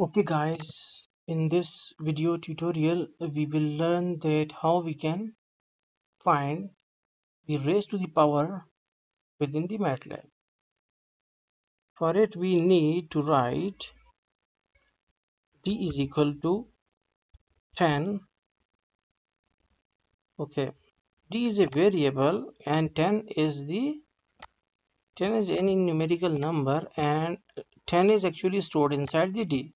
okay guys in this video tutorial we will learn that how we can find the raised to the power within the MATLAB. For it we need to write d is equal to 10 okay d is a variable and 10 is the 10 is any numerical number and 10 is actually stored inside the d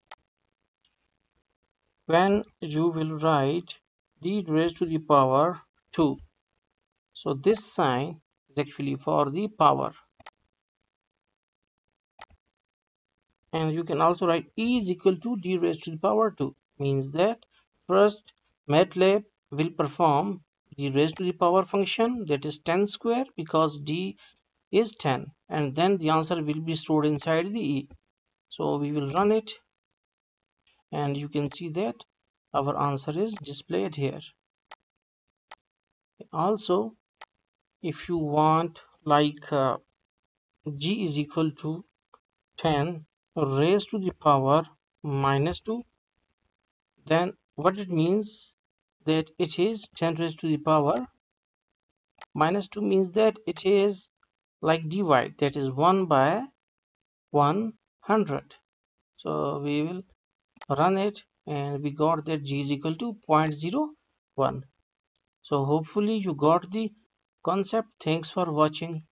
when you will write d raised to the power 2 so this sign is actually for the power. And you can also write e is equal to d raised to the power 2 means that first MATLAB will perform the raised to the power function that is 10 square because d is 10 and then the answer will be stored inside the e. So we will run it and you can see that our answer is displayed here. Also if you want like uh, g is equal to 10 raised to the power minus 2 then what it means that it is 10 raised to the power minus 2 means that it is like divide that is 1 by 100 so we will run it and we got that g is equal to 0.01 so hopefully you got the concept. Thanks for watching